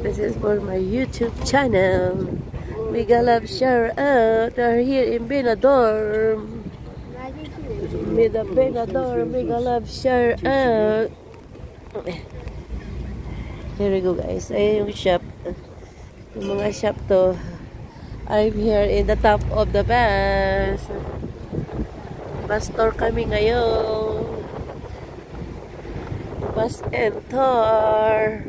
This is for my YouTube channel. Mega love shout out. We're here in Benadorm. Mega Benadorm. Mega love shout out. Here we go guys. Ayun yung shop. Yung mga shop to. I'm here in the top of the bus. Bus tour kami ngayon. Bus and tour.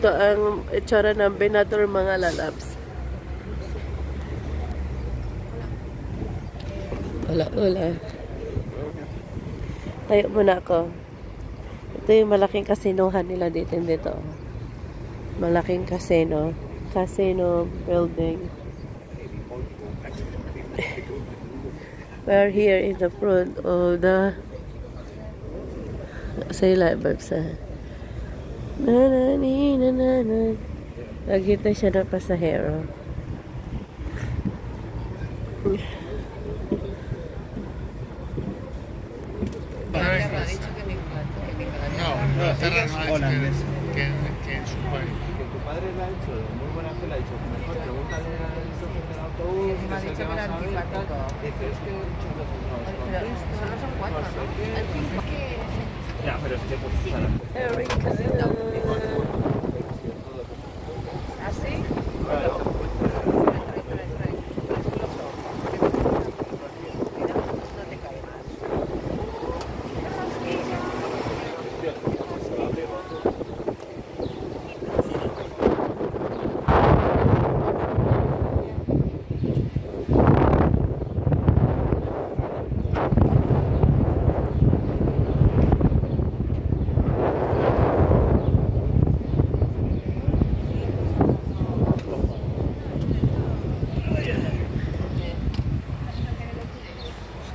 Ito ang itsura ng Benator mga lalabs. Wala, wala. Tayo muna ako. Ito yung malaking kasinuhan nila dito. dito. Malaking kasino. Casino building. We're here in the front of the sa ilalim Nakita siya na pasahero. holandés. Que, que en su no, no ¿no? Yeah, I could.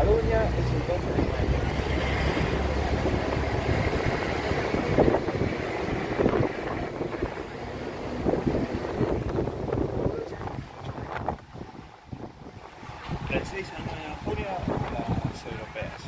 Cataluña el 12 de mayo. Del 6 al 9 de junio, las europeas.